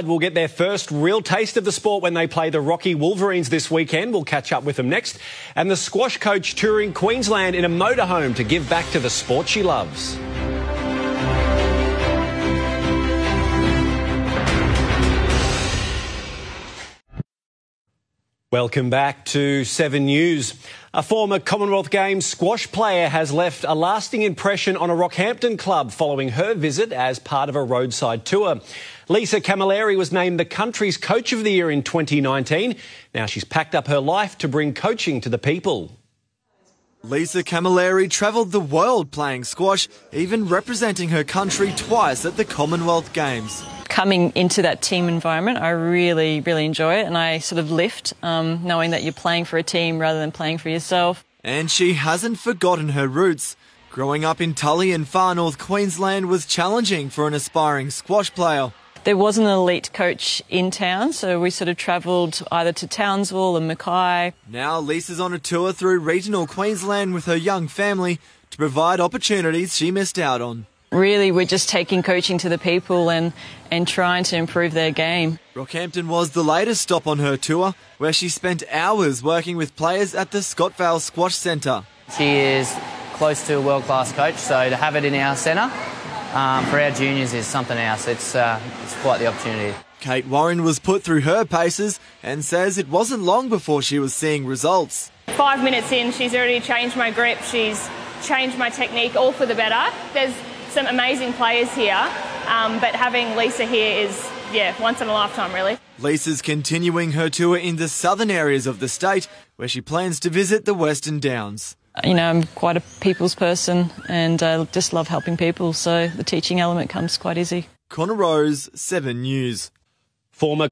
will get their first real taste of the sport when they play the Rocky Wolverines this weekend. We'll catch up with them next. And the squash coach touring Queensland in a motorhome to give back to the sport she loves. Welcome back to 7 News. A former Commonwealth Games squash player has left a lasting impression on a Rockhampton club following her visit as part of a roadside tour. Lisa Camilleri was named the country's Coach of the Year in 2019. Now she's packed up her life to bring coaching to the people. Lisa Camilleri travelled the world playing squash, even representing her country twice at the Commonwealth Games coming into that team environment, I really, really enjoy it, and I sort of lift um, knowing that you're playing for a team rather than playing for yourself. And she hasn't forgotten her roots. Growing up in Tully in far north Queensland was challenging for an aspiring squash player. There wasn't an elite coach in town, so we sort of travelled either to Townsville and Mackay. Now Lisa's on a tour through regional Queensland with her young family to provide opportunities she missed out on. Really, we're just taking coaching to the people and, and trying to improve their game. Rockhampton was the latest stop on her tour, where she spent hours working with players at the Scottvale Squash Centre. She is close to a world class coach, so to have it in our centre um, for our juniors is something else. It's, uh, it's quite the opportunity. Kate Warren was put through her paces and says it wasn't long before she was seeing results. Five minutes in, she's already changed my grip, she's changed my technique, all for the better. There's some amazing players here, um, but having Lisa here is, yeah, once in a lifetime, really. Lisa's continuing her tour in the southern areas of the state, where she plans to visit the Western Downs. You know, I'm quite a people's person and I just love helping people, so the teaching element comes quite easy. Connor Rose, 7 News. Former